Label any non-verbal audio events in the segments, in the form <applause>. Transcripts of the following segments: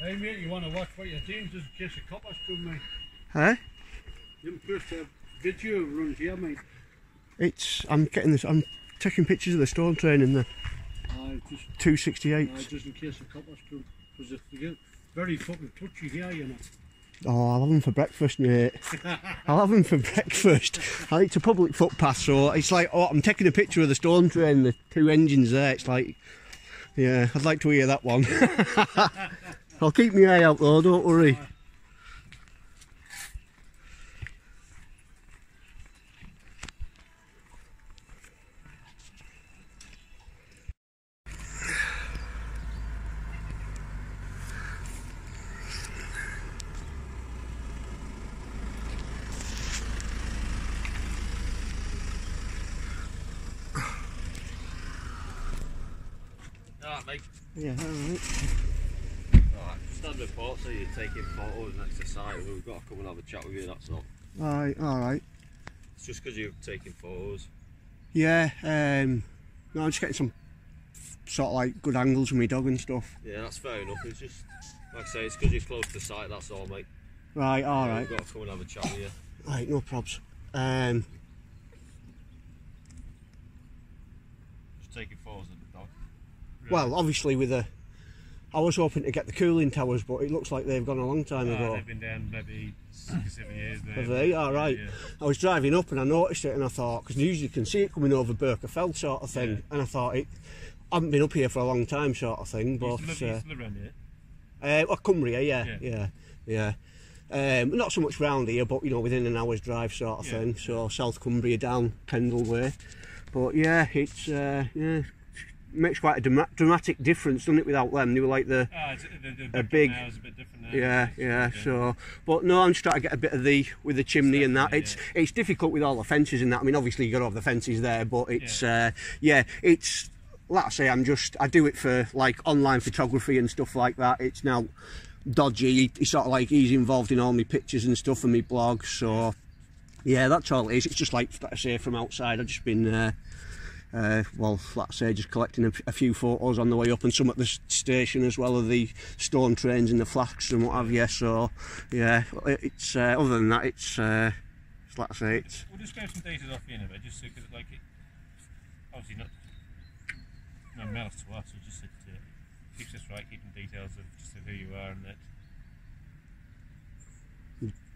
Hey mate, you want to watch what you're doing just in case a copper's from me. Huh? You first uh, video runs here, mate. It's. I'm getting this. I'm taking pictures of the storm train in the Uh, just, 268. uh, just in case a copper's from. Because if you get very fucking touchy here, you know. Oh, I'll have them for breakfast, mate. <laughs> I'll have them for breakfast. I it's a public footpath, so it's like, oh, I'm taking a picture of the storm train, the two engines there. It's like, yeah, I'd like to hear that one. <laughs> I'll keep my eye out though, don't worry. Yeah, alright. Alright, stand report so you're taking photos next to site. We've got to come and have a chat with you, that's all. Alright, alright. It's just because you're taking photos. Yeah, um, no, I'm just getting some sort of like good angles with my dog and stuff. Yeah, that's fair enough. It's just, like I say, it's because you're close to site, that's all, mate. Right, alright. We've got to come and have a chat with you. Right, no probs. Um, Just taking photos of the dog. well, obviously with the, I was hoping to get the cooling towers, but it looks like they've gone a long time ago. they've been down maybe six or seven years. Have they? All right. Yeah. I was driving up and I noticed it and I thought, because usually you can see it coming over Birker Fell sort of thing, Yeah. and I thought it. I haven't been up here for a long time, sort of thing. But to live, uh, used to live around here. uh, well, Cumbria, yeah, Yeah. yeah, yeah. Um, not so much round here, but you know, within an hour's drive, sort of Yeah. thing. So South Cumbria down Pendle way. But yeah, it's uh, yeah, makes quite a drama- dramatic difference, doesn't it? Without them, they were like the it's, the, the a big- a bit different now. yeah, yeah. So, but no, I'm just trying to get a bit of the with the chimney and that. It's it's difficult with all the fences and that. I mean, obviously you got to have the fences there, but it's Yeah. uh, yeah, it's like I say, I'm just I do it for like online photography and stuff like that. It's now dodgy. It's sort of like he's involved in all my pictures and stuff and my blog. So yeah, that's all it is. It's just like like I say from outside. I've just been. Uh, uh, well, I say, just collecting a, a few photos on the way up and some at the station as well of the storm trains and the flasks and what have you. So, yeah, it's uh, other than that, it's, uh, it's like I say, it's We'll just grab some details off you in a bit, just because, like, it, obviously not no malice to us, it's just uh, keeps us right, keeping details of just of who you are and that.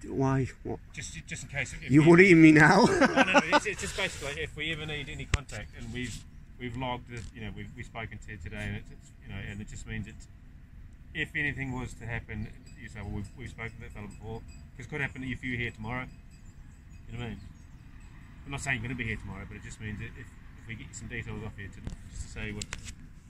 Why? What? Just, just in case. You worrying me now? no, no, no. It's, <laughs> it's just basically if we ever need any contact and we've we've logged, you know, we've, we've spoken to you today, and it's, it's you know, and it just means that if anything was to happen, you say, well, we've, we've spoken to that fellow before, because it could happen if you're here tomorrow. You know what I mean? I'm not saying you're going to be here tomorrow, but it just means that if, if we get some details off here to just to say what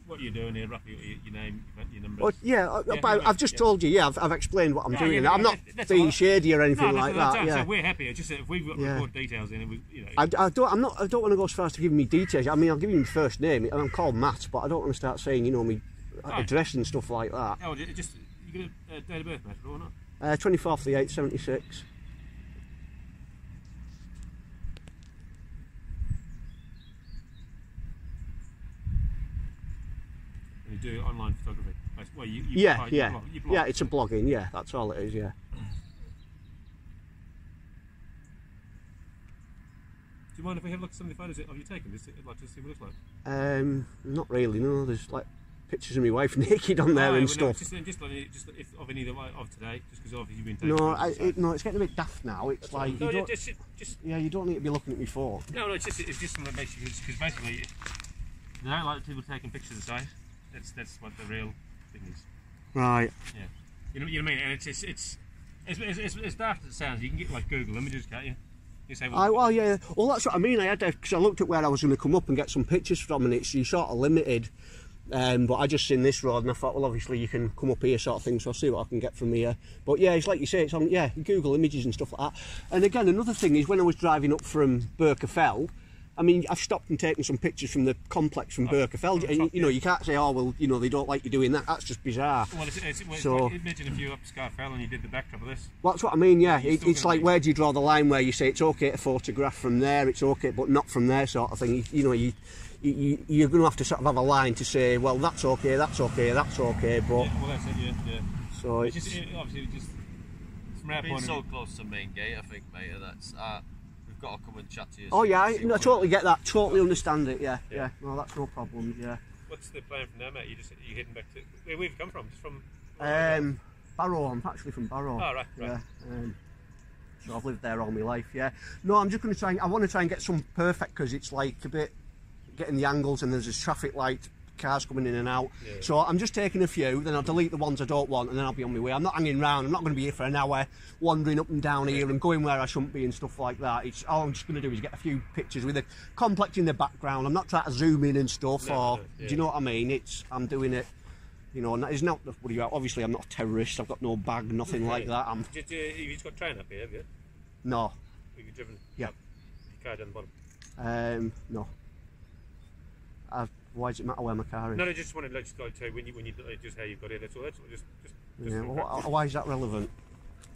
what you're doing here, roughly your, your name, your numbers. Well, yeah, I- Yeah, but I've just yeah. told you, yeah, I've, I've explained what I'm Yeah, doing. I'm not being shady or anything no, like that. Yeah. we're happy. It's just if we've got Yeah. details in, and we, you know, I, I don't. I'm not. I don't want to go as far as to give me details. I mean, I'll give you my first name. I'm called Matt, but I don't want to start saying, you know, me Right. address and stuff like that. oh, ju- just you got a uh, date of birth, Matt, or not? Uh, 24th of the 8th, 76. You do online photography. Well, you, you Yeah, blog- yeah, blog- blog. yeah. It's a blogging. Yeah, that's all it is. Yeah. Do you mind if we have a look at some of the photos of you taken? Just I'd like to see what it looks like. Um, not really. No, there's like pictures of my wife <laughs> naked on there Oh, and well, no, stuff. just, just, like, just if, of any of, of today, just because obviously you've been taking. No, I, it, no, it's getting a bit daft now. It's like no, you just, just Yeah, you don't need to be looking at me phone. no, no. It's just it's just something that makes you because basically they don't like people taking pictures of site. That's that's what the real thing is. Right. You know, you know what I mean? And it's it's it's it's, it's, it's, it's daft as it sounds. You can get like Google images, can't you? You say, I, well, yeah. Well, that's what I mean. I had because I looked at where I was going to come up and get some pictures from, and it's you sort of limited. Um, but I just seen this road, and I thought, well, obviously you can come up here, sort of thing. So I'll see what I can get from here. But yeah, it's like you say, it's on yeah Google Images and stuff like that. And again, another thing is when I was driving up from Birker Fell. I mean, I've stopped and taken some pictures from the complex from Birker Fell. And, you, you know, you can't say, oh, well, you know, they don't like you doing that. That's just bizarre. well, it's, it's, well, So- like, imagine if you were up Scafell and you did the backdrop of this. Well, that's what I mean, yeah. It, it's like be- where do you draw the line where you say it's okay to photograph from there, it's okay, but not from there, sort of thing. You, you know, you, you you're going to have to sort of have a line to say, well, that's okay, that's okay, that's okay, but Yeah, well, that's it. Yeah, yeah. So It's it's, just it- obviously just from our Being so close to main gate, I think, mate. That's uh, we've got to come and chat to you. oh yeah, I, no, I totally get that. Totally understand it. Yeah, Yeah. yeah. No, that's no problem. Yeah. What's the plan from now, mate? You just you heading back to where we've come from? Just from. Um, Barrow. I'm actually from Barrow. Oh, right, right. Yeah. Um, so I've lived there all my life. Yeah. No, I'm just going to try. And, I want to try and get some perfect because it's like a bit getting the angles and there's this traffic light. Cars coming in and out, Yeah. so I'm just taking a few. Then I'll delete the ones I don't want, and then I'll be on my way. I'm not hanging around. I'm not going to be here for an hour, wandering up and down here and going where I shouldn't be and stuff like that. It's all I'm just going to do is get a few pictures with a complex in the background. I'm not trying to zoom in and stuff, No, or no, yeah. do you know what I mean? It's I'm doing it you know, and it's not what do you obviously I'm not a terrorist, I've got no bag, nothing like that. I'm Did you, you've just got train up here, have you? no. Have you driven? Yeah. car down the bottom. Um no. I why does it matter where my car is? No, no, just wanted to just go to when you when you uh, just how you got here. That's all. That's all. Just just. just yeah, well, why is that relevant?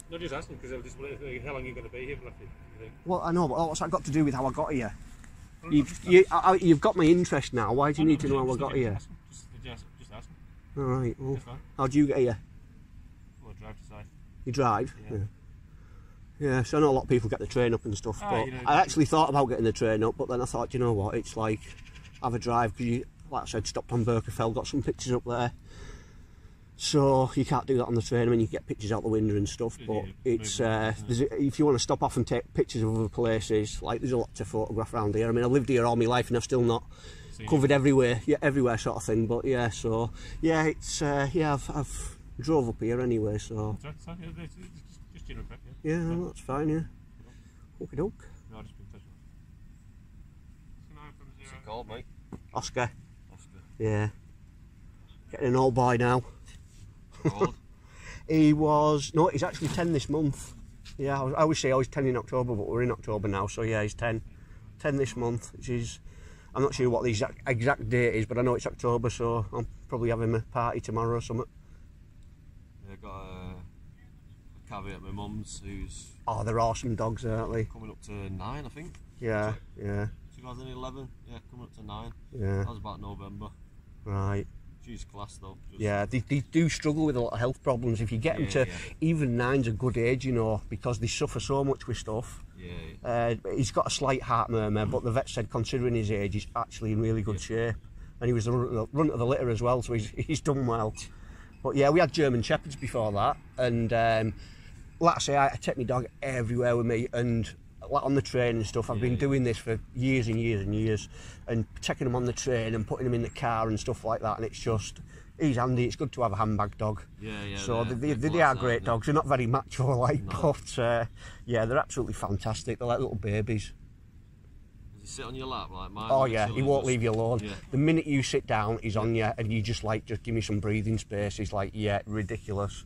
No, just asking because I was just wondering how long you're going to be here. You think? Well, I know, but what's that got to do with how I got here? You've, you, I, I- you've got my interest now. Why do you I'm need to know how I got here? Just, just, just, just asking. All right. Well, how do you get here? Well, drive to site. You drive? Yeah. Yeah, so I know a lot of people get the train up and stuff, Ah, but you know- I actually thought about getting the train up, but then I thought, you know what, it's like, have a drive, because you, like I said, stopped on Birker Fell, got some pictures up there. So you can't do that on the train, I mean, you get pictures out the window and stuff, but yeah, it's, uh, there's a, if you want to stop off and take pictures of other places, like there's a lot to photograph around here. I mean, I lived here all my life and I've still not Seen it. covered everywhere, yeah, everywhere sort of thing, but yeah, so, yeah, it's, uh, yeah, I've, I've drove up here anyway, so, That's that's. Yeah, that's- it's just, just general prep, yeah. yeah, that's fine, yeah. Okie doke. No, I'll just be in touch with you. What's it called, mate? Oscar. Oscar. Yeah. Getting an old boy now. Old? <laughs> He was no, he's actually ten this month. Yeah, I, was, I always say I was ten in October, but we're in October now, so yeah, he's ten. Ten this month, which is I'm not sure what the exact exact date is, but I know it's October, so I'm probably having a party tomorrow or something. Yeah, got a, a caveat at my mum's who's Oh, they're awesome dogs, aren't they? coming up to nine, I think. Yeah, yeah, 2011. Yeah, coming up to nine. yeah. That was about November. Right. She's class though. Just, Yeah, they, they do struggle with a lot of health problems. If you get them to yeah. even nine's a good age, you know, because they suffer so much with stuff. Yeah. yeah. Uh, he's got a slight heart murmur, but the vet said, considering his age, he's actually in really good shape. And he was the run of the, run of the litter as well, so he's, he's done well. But yeah, we had German Shepherds before that, and um, like I say, I, I take my dog everywhere with me, and like on the train and stuff. I've Yeah, been yeah. doing this for years and years and years, and taking them on the train and putting them in the car and stuff like that. And it's just, he's handy. It's good to have a handbag dog. Yeah, yeah. So they're- they, they, they're they are class, great aren't dogs. They're not very macho like, No. but uh, yeah, they're absolutely fantastic. They're like little babies. Does he sit on your lap like mine? Oh yeah, he won't just- leave you alone. Yeah. The minute you sit down, he's on you, and you just like just give me some breathing space. He's like, yeah, ridiculous.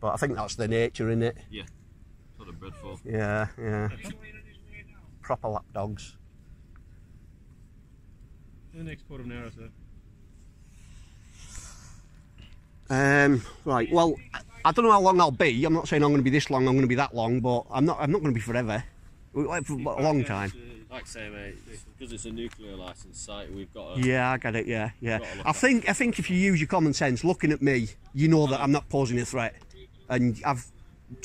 But I think that's the nature in it. Yeah. That's what they're bred for. Yeah, yeah. Proper lap dogs. In the next quarter of an hour or. Um, right. Well, I- I don't know how long I'll be. I'm not saying I'm going to be this long. I'm going to be that long, but I'm not. I'm not going to be forever. We're like for a long time. Like I say, mate, because it's a nuclear license site, we've got to. Yeah, I get it. Yeah, yeah. I think I think if you use your common sense, looking at me, you know that I'm not posing a threat, and I've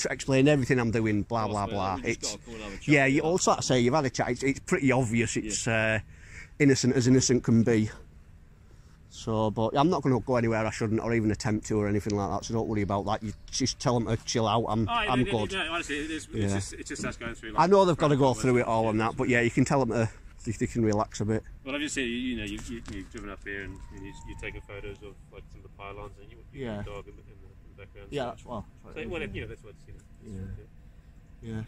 explained everything I'm doing. Blah blah blah. It's gotta come and have a chat yeah. You also like I say you've had a chat. It's, it's pretty obvious. It's uh, innocent as innocent can be. So, but I'm not going to go anywhere I shouldn't, or even attempt to, or anything like that. So don't worry about that. You just tell them to chill out. I'm, Oh, yeah, I'm good. no, honestly, it is, Yeah. it's, just, it's just us going through. Like, I know they've got to go through it and- all and that, but yeah, you can tell them to they, they can relax a bit. Well, I've just seen you, know you, you, you've driven up here and, and you, you're taking photos of like some of the pylons and you, you Yeah. dog in the, in the, in the background. Yeah, that's well. so, well, you know that's what's you know. Yeah. Yeah.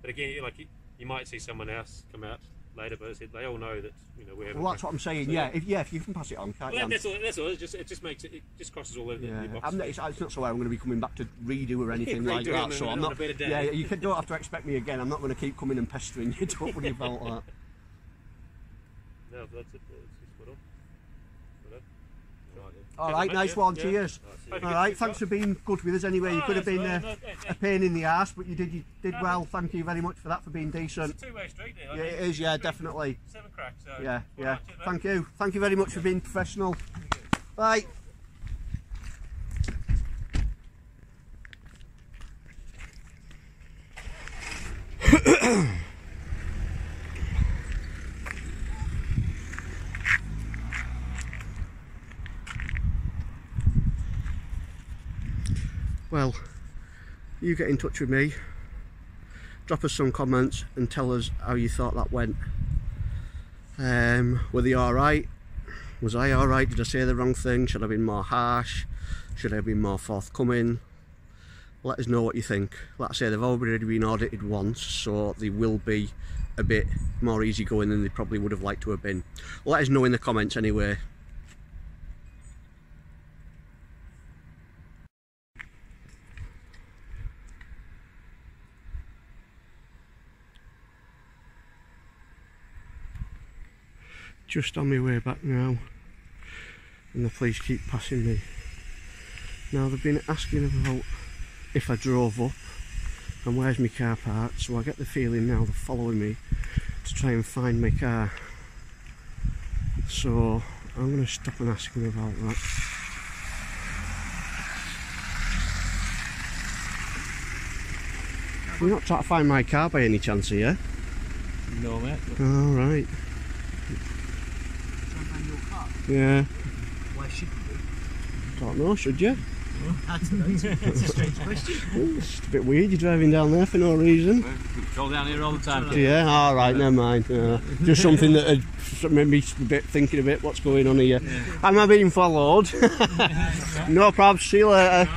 But again, you- like you, you might see someone else come out later, but said, they all know that you know we're having. Well, that's what I'm saying. So, yeah, if, yeah, if you can pass it on, can't Well, you? that's all. That's all. It just it just makes it. It just crosses all over Yeah, the. Not, it's, it's not so I'm going to be coming back to redo or anything <laughs> like that. on a- So I'm not. Yeah, you can, don't have to expect me again. I'm not going to keep coming and pestering you. <laughs> Don't worry about that. <laughs> No, that's it. All right, nice one, yeah. cheers. All right, thanks for being good with us anyway. You could have been uh, a pain in the ass, but you did you did well. Thank you very much for that, for being decent. two-way street. Yeah, it is, yeah, definitely. Seven cracks. Yeah, yeah. Thank you. Thank you very much for being professional. Bye. Ahem. <coughs> <coughs> <coughs> well, you get in touch with me, drop us some comments and tell us how you thought that went. Um, were they alright? Was I alright? Did I say the wrong thing? Should I have been more harsh? Should I have been more forthcoming? Let us know what you think. Like I say, they've already been audited once, so they will be a bit more easygoing than they probably would have liked to have been. Let us know in the comments anyway. Just on my way back now, and the police keep passing me. Now they've been asking about if I drove up and where's my car parked, so I get the feeling now they're following me to try and find my car. So I'm going to stop and ask them about that. You're not trying to find my car by any chance, are you? No, mate. All right. Yeah. Why should you? Don't know. Should you? That's, that's, that's a strange question. <laughs> It's a bit weird. You're driving down there for no reason. We patrol down here all the time. Yeah. All right. Never mind. Yeah. Just something that had made me a bit thinking a bit what's going on here. Am I being followed? <laughs> no problem, See you later.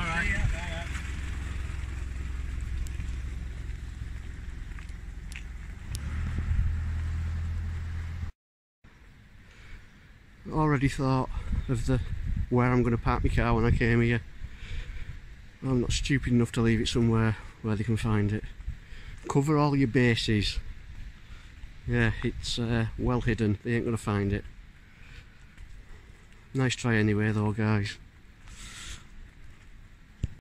Already thought of the where I'm going to park my car when I came here. I'm not stupid enough to leave it somewhere where they can find it. Cover all your bases. Yeah, it's uh, well hidden. They ain't going to find it. Nice try anyway though, guys.